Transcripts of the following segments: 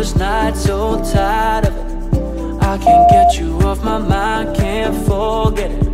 Was not so tired of it. I can't get you off my mind, can't forget it.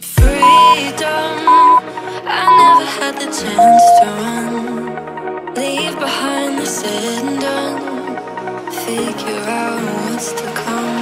Freedom, I never had the chance to run. Leave behind the said and done Figure out what's to come.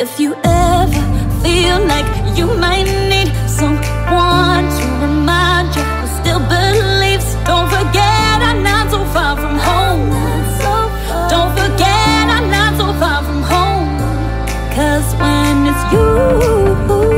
If you ever feel like you might need someone to remind you who still believes, don't forget I'm not so far from home. Don't forget I'm not so far from home. Cause when it's you,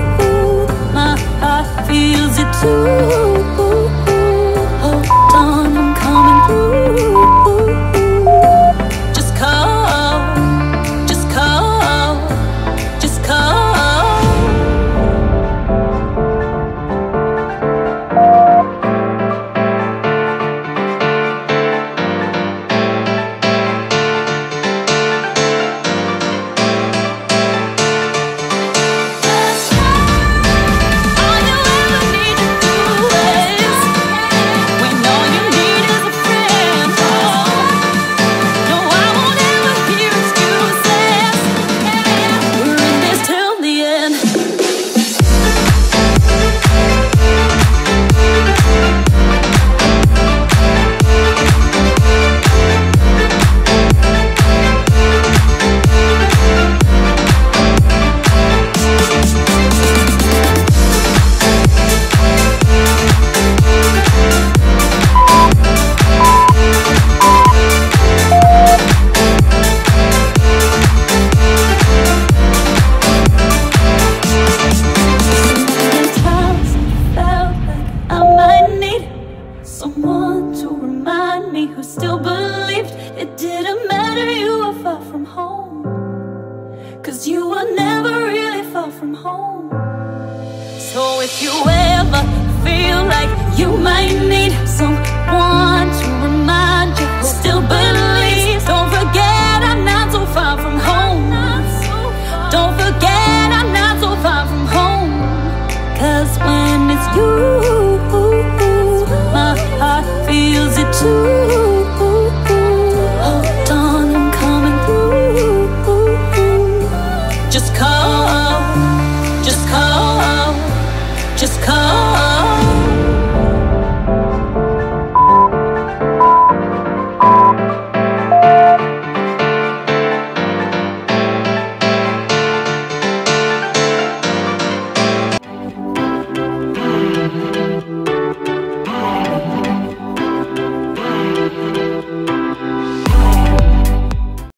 still believed it didn't matter you were far from home. Cause you were never really far from home. So if you ever feel like you might need someone